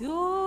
Jesús.